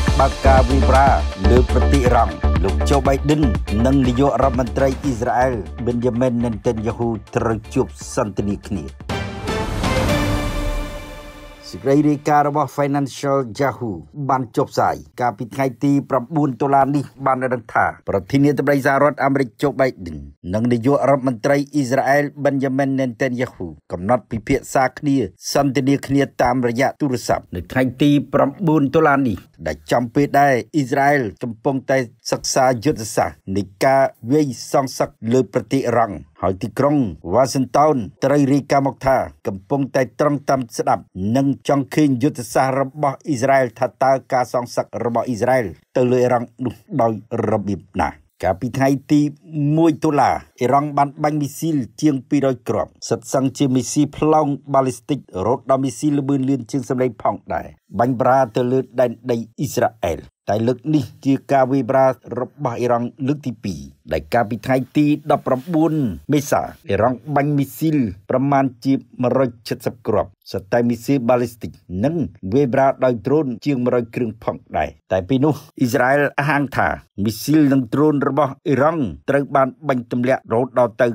ច្ចបើកការវិវរាលើប្រតិរង់លោកโจ Biden និងនាយករដ្ឋមន្ត្រីអ៊ីស្រាអែល Benjamin Netanyahu ត្រូវជួបសន្ទនាគ្នា សេចក្តីរាយការណ៍របស់ Financial Yahoo បានចុះផ្សាយកាលពីថ្ងៃទី9ដុល្លារនេះបានដឹងថាប្រធានាធិបតីសហរដ្ឋអាមេរិក Joe Biden និងនាយករដ្ឋមន្ត្រីអ៊ីស្រាអែល Benjamin Netanyahu កំណត់ពិភាក្សាគ្នាសន្ទនាគ្នាតាមរយៈទូរស័ព្ទនៅថ្ងៃទី9ដុល្លារនេះដែលចំពេលដែលអ៊ីស្រាអែលកំពុងតែសិក្សាយុទ្ធសាស្ត្រនៃការវាយសងសឹកលើប្រទេសអ៊ីរ៉ង់ ហើយទីក្រុង Washington ត្រូវរាយការណ៍មកថាកំពុងតែត្រង់តាមស្ដាប់និងចង់ឃើញយុទ្ធសាស្ត្ររបស់អ៊ីស្រាអែលថាតើការសងសឹករបស់អ៊ីស្រាអែលទៅលើអ៊ីរ៉ង់នោះដោយរបៀបណាកាលពីថ្ងៃទី1ដុល្លារអ៊ីរ៉ង់បានបាញ់មីស៊ីលជាង200គ្រាប់សិតសឹងជាមីស៊ីផ្លោងបាល់លីស្ទិករត់ដល់មីស៊ីលល្បឿនលឿនជាងសម្លេងផងដែរ បាញ់ប្រាទៅលើដែនដីអ៊ីស្រាអែលតែលើកនេះជាការវាយប្រារបស់អ៊ីរ៉ង់លើកទី2ដែលកាលពីថ្ងៃទី19មេសាអ៊ីរ៉ង់បាញ់មីស៊ីលប្រមាណជា170គ្រាប់សតែមីស៊ីបាល់លីស្ទិកនិងវាយប្រាដោយដ្រូនជាង100គ្រឿងផងដែរតែពីនោះអ៊ីស្រាអែលអះអាងថាមីស៊ីលនិងដ្រូនរបស់អ៊ីរ៉ង់ត្រូវបានបាញ់ទម្លាក់រហូតដល់ទៅ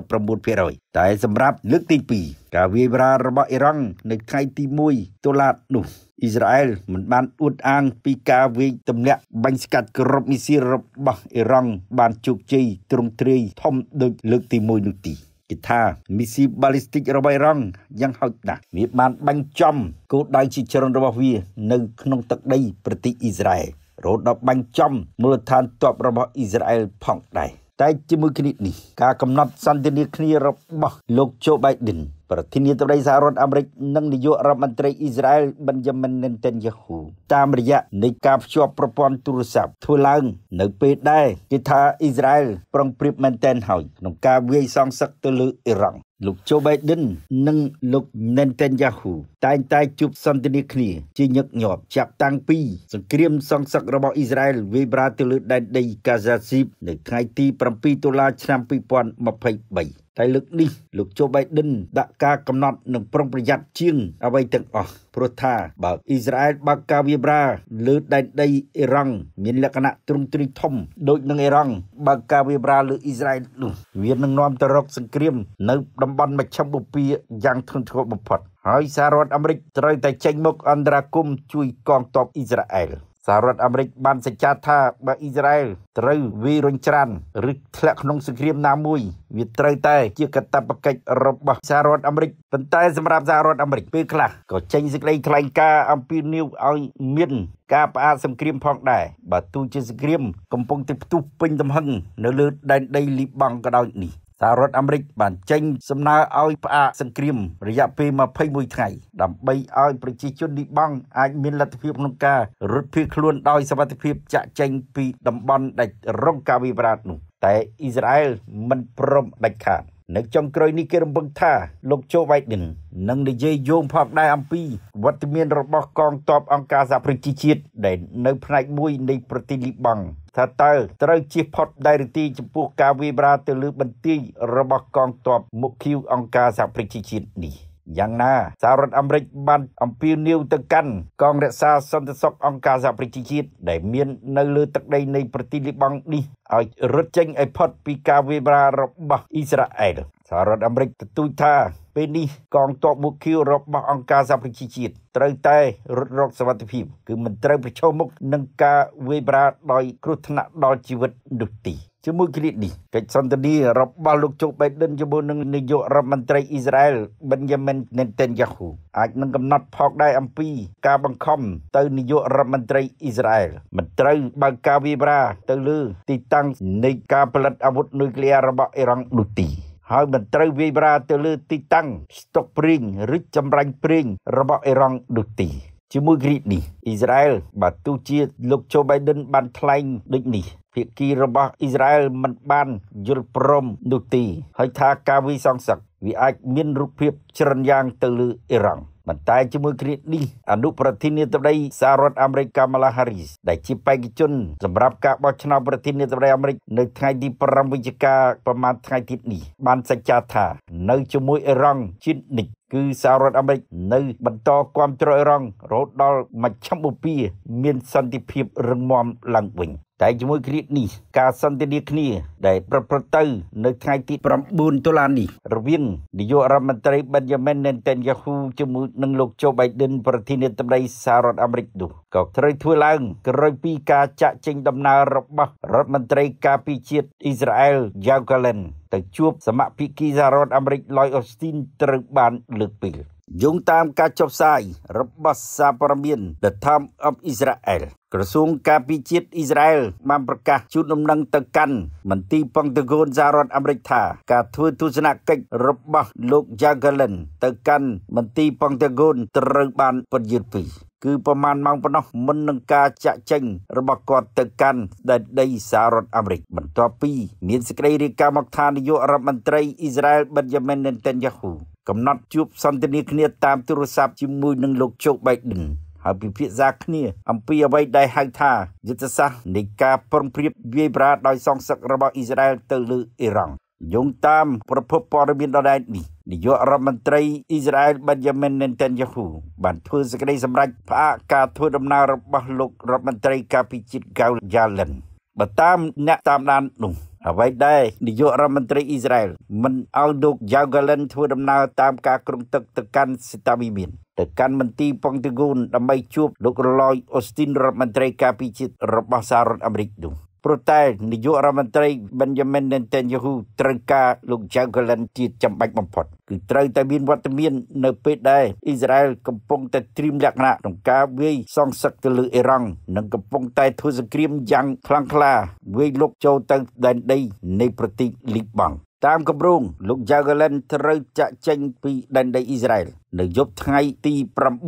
99%តែសម្រាប់លើកទី2ការវាយប្រារបស់អ៊ីរ៉ង់នៅថ្ងៃទី1តុលានោះអ៊ីស្រាអែលមិនបានអួតអាងពីការវាយទម្លាក់បាញ់ស្កាត់គ្រាប់មីស៊ីលរបស់អ៊ីរ៉ង់បានជោគជ័យទ្រង់ទ្រាយធំដូចលើកទី1នោះទេគេថាមីស៊ីបាល់លីស្ទិករបស់អ៊ីរ៉ង់យ៉ាងហោចណាស់វាបានបាញ់ចំគោលដៅជាច្រើនរបស់វា នៅក្នុងទឹកដីប្រទេសអ៊ីស្រាអែលរហូតដល់បាញ់ចំមូលដ្ឋានទ័ពរបស់អ៊ីស្រាអែលផងដែរ តែជាមួយគ្នានេះការកំណត់សន្តិនិកគ្នារបស់លោកโจ Biden ប្រធានាធិបតីសហរដ្ឋអាមេរិកនិងនាយករដ្ឋមន្ត្រីអ៊ីស្រាអែល Benjamin Netanyahu តាមរយៈនៃការភ្ជាប់ប្រព័ន្ធទូរស័ព្ទធ្វើឡើងនៅពេលដែលគេថាអ៊ីស្រាអែលប្រុងប្រៀបមែនទែនហើយក្នុងការវាយសងសឹកទៅលើអ៊ីរ៉ង់លោក Joe Biden និងលោក Netanyahu តែងតែជួបសន្ទនាគ្នា ជាញឹកញាប់ចាប់តាំងពីសង្គ្រាមសងសឹករបស់អ៊ីស្រាអែលវាយប្រាទៅលើដែនដី Gaza Strip នៅថ្ងៃទី7តុលាឆ្នាំ2023តែលើកនេះលោកโจ Biden ដាក់ការកំណត់និងប្រុងប្រយ័ត្នជាងអ្វីទាំងអស់ព្រោះថាបើអ៊ីស្រាអែលបើកការវាយប្រាលើដែនដីអ៊ីរ៉ង់មានលក្ខណៈទ្រង់ទ្រីធំដូចនឹងអ៊ីរ៉ង់បើកការវាយប្រាលើអ៊ីស្រាអែលនោះវានឹងនាំទៅរកសង្គ្រាមនៅតំបន់មជ្ឈមបូព៌ាយ៉ាងធ្ងន់ធ្ងរបំផុតហើយសហរដ្ឋអាមេរិកត្រូវតែចេញមុខអន្តរាគមន៍ជួយកងទ័ពអ៊ីស្រាអែល សហរដ្ឋអាមេរិកបានសច្ចាថាបើអ៊ីស្រាអែលត្រូវវាយរុញច្រានឬធ្លាក់ក្នុងសង្គ្រាមណាមួយវាត្រូវតែជាកាតព្វកិច្ចរបស់សហរដ្ឋអាមេរិកប៉ុន្តែសម្រាប់សហរដ្ឋអាមេរិកពេលខ្លះក៏ចេញសេចក្តីថ្លែងការណ៍អំពីនីវឲ្យមានការផ្អាកសង្គ្រាមផងដែរបើទោះជាសង្គ្រាមកំពុងតែផ្ទុះពេញទំហឹងនៅលើដែនដីលីបង់ក៏ដោយនេះ សហរដ្ឋអាមេរិកបានចេញសំណើឲ្យផ្អាកសង្គ្រាមរយៈពេល21ថ្ងៃដើម្បីឲ្យប្រជាជនលីបង់អាចមានលទ្ធភាពក្នុងការរត់ភៀសខ្លួនដោយសវត្ថិភាពចាក់ចេញពីតំបន់ដែលរងការវិវត្តនោះតែអ៊ីស្រាអែលមិនព្រមដាច់ខាត នៅចុងក្រោយនេះគេរំពឹងថាលោកโจ Biden នឹងនិយាយយោងផងដែរអំពីវត្តមានរបស់កងទ័ពអង្គការសហប្រជាជាតិដែលនៅផ្នែកមួយនៃប្រទេសលីបង់ថាតើត្រូវជៀសផុតដែរឬទីចំពោះការវាយប្រាទៅលើបន្ទាយរបស់កងទ័ពមុខឃីវអង្គការសហប្រជាជាតិនេះ យ៉ាងណាសហរដ្ឋអាមេរិកបានអំពាវនាវទៅកាន់កងរក្សាសន្តិសុខអង្គការសហប្រជាជាតិដែលមាននៅលើទឹកដីនៃប្រទេសលីបង់នេះឲ្យរត់ចេញឲ្យផុតពីការវាយប្រារបស់អ៊ីស្រាអែលសហរដ្ឋអាមេរិកទទូចថាពេលនេះកងទ័ពមុខឃីវរបស់អង្គការសហប្រជាជាតិត្រូវតែរត់រកសវត្ថិភាពគឺមិនត្រូវប្រឈមមុខនឹងការវាយប្រាដោយគ្រោះថ្នាក់ដល់ជីវិតនោះទេ ជាមួយគ្នានេះកិច្ចសន្ទនារបស់លោកជូបៃដិនជាមួយនឹងនាយករដ្ឋមន្ត្រីអ៊ីស្រាអែល Benjamin Netanyahu អាចនឹងកំណត់ផងដែរអំពីការបង្ខំទៅនាយករដ្ឋមន្ត្រីអ៊ីស្រាអែលមិនត្រូវបើកការវាយប្រាទៅលើទីតាំងនៃការផលិតអាវុធនុយក្លេអ៊ែររបស់អ៊ីរ៉ង់នោះទេហើយមិនត្រូវវាយប្រាទៅលើទីតាំងស្តុកព្រីងឬចម្រាញ់ព្រីងរបស់អ៊ីរ៉ង់នោះទេជាមួយគ្រីតនេះអ៊ីស្រាអែលបើទោះជាលោកโจ Biden បានថ្លែងដូចនេះ ភាគីរបស់អ៊ីស្រាអែលមិនបានយល់ព្រមនោះទេហើយថាការវិសងសឹកវាអាចមានរូបភាពច្រិនយ៉ាងទៅលើអ៊ីរ៉ង់ប៉ុន្តែជាមួយគ្នានេះអនុប្រធានាធិបតីសហរដ្ឋអាមេរិកកាម៉ាឡាហារីសដែលជាបេក្ខជនសម្រាប់ការបោះឆ្នោតប្រធានាធិបតីអាមេរិកនៅថ្ងៃទី5វិច្ឆិកាប្រមាណថ្ងៃទៀតនេះបានសច្ចាថានៅជាមួយអ៊ីរ៉ង់ជាតិនិច គឺសហរដ្ឋអាមេរិកនៅ បន្តគាំទ្រអ៊ីរ៉ង់រហូតដល់មជ្ឈមបូព៌ាមានសន្តិភាពរឹងមាំឡើងវិញតែជាមួយគ្នានេះការសន្ទនាគ្នាដែលប្រព្រឹត្តទៅនៅថ្ងៃទី9តុលានេះរវាងនាយករដ្ឋមន្ត្រី Benjamin Netanyahu ជាមួយនឹងលោក Joe Biden ប្រធានាធិបតីសហរដ្ឋអាមេរិកនោះក៏ត្រូវធ្វើឡើងក្រោយពីការចាក់ចេញដំណើររបស់រដ្ឋមន្ត្រីការពារជាតិអ៊ីស្រាអែល Yoav Gallant ទៅជួបសមាភិកីសហរដ្ឋអាមេរិក Lloyd Austin ត្រូវបានលើកពីលយោងតាមការចុះផ្សាយរបស់សារព័ត៌មាន The Times of Israel ក្រសួងការពារជាតិអ៊ីស្រាអែលបានប្រកាសជូនដំណឹងទៅកាន់មន្ទីរពងតកូនសហរដ្ឋអាមេរិកថាការធ្វើទស្សនកិច្ចរបស់លោក Jagalen ទៅកាន់មន្ទីរពងតកូនត្រូវបានពន្យាពី គឺប្រមាណម៉ោងប៉ុណ្ណោះមុននឹងការចាក់ចេញរបស់គាត់ទៅកាន់ដែនដីសហរដ្ឋអាមេរិកបន្ទាប់ពីមានសេចក្តីរាយការណ៍មកថានាយករដ្ឋមន្ត្រីអ៊ីស្រាអែល Benjamin Netanyahu កំណត់ជួបសន្ទនាគ្នាតាមទូរស័ព្ទជាមួយនឹងលោកជោគ Biden ហើយពិភាក្សាគ្នាអំពីអ្វីដែលហៅថាយុទ្ធសាស្ត្រនៃការប្រុងប្រៀបវាយប្រហារដោយសងសឹករបស់អ៊ីស្រាអែលទៅលើអ៊ីរ៉ង់ យោងតាមប្រភពព័ត៌មានដដែលនេះនាយករដ្ឋមន្ត្រីអ៊ីស្រាអែល Benjamin Netanyahu បានធ្វើសេចក្តីសម្រេចផ្អាកការធ្វើដំណើររបស់លោករដ្ឋមន្ត្រីការពារជាតិ Gal Yalen បើតាមអ្នកតាមដាននោះអ្វីដែរនាយករដ្ឋមន្ត្រីអ៊ីស្រាអែលមិនឲ្យលោក Jagalen ធ្វើដំណើរតាមការគ្រងទឹកទៅកាន់សេតាវិមានទៅកាន់មន្ទីរប៉ុងទីគូនដើម្បីជួបលោករឡយអូស្ទីនរដ្ឋមន្ត្រីការពារជាតិរបស់សហរដ្ឋអាមេរិកនោះ ព្រោះតែនាយករដ្ឋមន្ត្រី Benjamin Netanyahu ត្រូវការលោក Jagland ជាចាំបាច់បំផុតគឺត្រូវតែមានវត្តមាននៅពេលដែលអ៊ីស្រាអែលកំពុងតែត្រៀមលក្ខណៈក្នុងការវាយសងសឹកទៅលើអ៊ីរ៉ង់និងកំពុងតែធ្វើសង្គ្រាមយ៉ាងខ្លាំងក្លាវាយលុកចូលទៅដែនដីនៃប្រទេសលីបង់ តាមគម្រោងលោក Jagland ត្រូវចាក់ចេញពីដែនដីអ៊ីស្រាអែលនៅយប់ថ្ងៃទី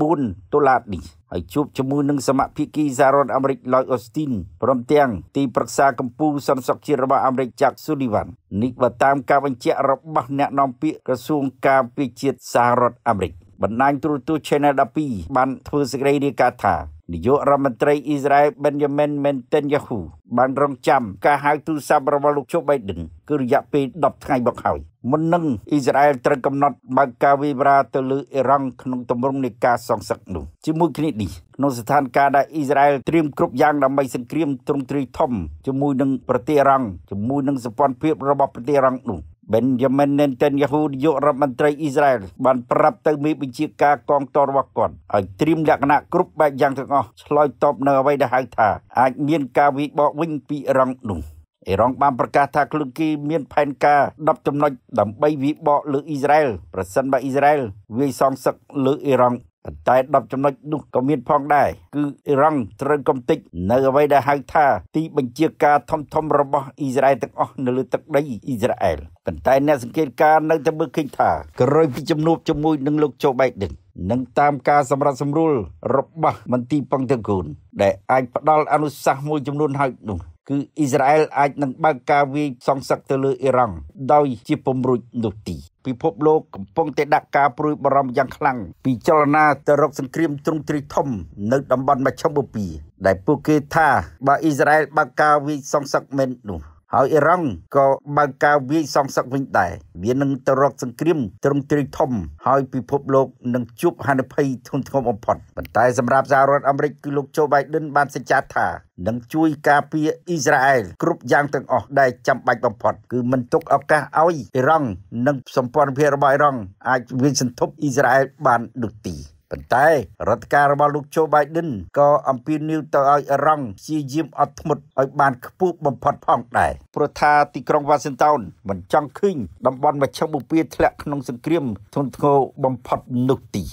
9តុលានេះហើយជួបជាមួយនឹងសមាភិកីសហរដ្ឋអាមេរិក Lloyd Austin ព្រមទាំងទីប្រឹក្សាកម្ពុជាសន្តិសុខជាតិរបស់អាមេរិក Jack Sullivan នេះបើតាមការបញ្ជាក់របស់អ្នកនាំពាក្យក្រសួងការពារជាតិសហរដ្ឋអាមេរិកបណ្ដាញទូរទស្សន៍ Channel 12បានធ្វើសេចក្តីរាយការណ៍ថា នាយករដ្ឋមន្ត្រីអ៊ីស្រាអែល Benjamin Netanyahu បានរងចាំការហៅទូរស័ព្ទរបស់លោក Joe Biden គឺរយៈពេល10ថ្ងៃមកហើយមុននឹងអ៊ីស្រាអែលត្រូវកំណត់បើកការវិវរាទៅលើអ៊ីរ៉ង់ក្នុងទម្រង់នៃការសងសឹកនោះជាមួយគ្នានេះក្នុងស្ថានភាពដែលអ៊ីស្រាអែលត្រៀមគ្រប់យ៉ាងដើម្បីសង្គ្រាមទ្រង់ទ្រាយធំជាមួយនឹងប្រទេសអ៊ីរ៉ង់ជាមួយនឹងសម្ព័ន្ធភាពរបស់ប្រទេសអ៊ីរ៉ង់នោះ Benjamin Netanyahu នាយករដ្ឋមន្ត្រីអ៊ីស្រាអែលបានប្រាប់ទៅមេបញ្ជាការកងទ័ពរបស់គាត់ឲ្យត្រៀមលក្ខណៈគ្រប់បែបយ៉ាងទាំងអស់ឆ្លើយតបនៅអ្វីដែលហៅថាអាចមានការវិបកវិញពីអ៊ីរ៉ង់នោះអ៊ីរ៉ង់បានប្រកាសថាខ្លួនគេមានផែនការ10ចំណុចដើម្បីវិបកលើអ៊ីស្រាអែលប្រសិនបើអ៊ីស្រាអែលវាយសងសឹកលើអ៊ីរ៉ង់ ប៉ុន្តែ10ចំណុចនោះក៏មានផងដែរគឺអ៊ីរ៉ង់ត្រូវកំទេចនៅអ្វីដែលហៅថាទីបញ្ជាការធំធំរបស់អ៊ីស្រាអែលទាំងអស់នៅលើទឹកដីអ៊ីស្រាអែលប៉ុន្តែអ្នកសង្កេតការនៅតែមើលឃើញថាក្រោយពីជំនួបជាមួយនឹងលោកโจបៃដិននិងតាមការសម្រាប់សម្រួលរបស់មន្ទីរពងតកូនដែលអាចផ្ដល់អនុសាសន៍មួយចំនួនហើយនោះគឺអ៊ីស្រាអែលអាចនឹងបើកការវាយសងសឹកទៅលើអ៊ីរ៉ង់ដោយជាពំរុចនោះទី ពិភពលោកកំពុងតែដាក់ការព្រួយបារម្ភយ៉ាងខ្លាំងពីចលនាទៅរកសង្គ្រាមទ្រង់ទ្រាយធំនៅតំបន់មជ្ឈមបូព៌ាដែលពួកគេថាបើអ៊ីស្រាអែលបើកការវាយសងសឹកមែននោះ ហើយអ៊ីរ៉ង់ក៏បើកការវាយសងសឹកវិញដែរវានឹងទៅរកសង្គ្រាមត្រឹមត្រីធំ ហើយពិភពលោកនឹងជួបហានិភ័យធ្ងន់ធ្ងរបំផុតប៉ុន្តែសម្រាប់សហរដ្ឋអាមេរិកគឺលោកโจ Biden បានសញ្ជាថានឹងជួយការពារអ៊ីស្រាអែលគ្រប់យ៉ាងទាំងអស់ដែលចាំបាច់បំផុតគឺមិនទុកឱកាសឲ្យអ៊ីរ៉ង់និងសម្ព័ន្ធភាពរបស់អ៊ីរ៉ង់អាចវាយសន្ធប់អ៊ីស្រាអែលបាននោះទី ប៉ុន្តែរដ្ឋការរបស់លោកโจ Biden ក៏អំពាវនាវទៅឲ្យអរង់ព្យាយាមអត់ធ្មត់ឲ្យបានខ្ពស់បំផុតផងដែរព្រោះថាទីក្រុង Washington មិនចង់ឃើញតំបន់មជ្ឈមបូព៌ាធ្លាក់ក្នុងសង្គ្រាមធ្ងន់ធ្ងរបំផុតនោះទី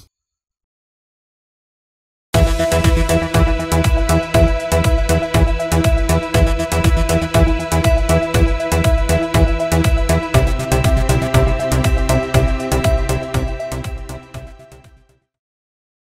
thank you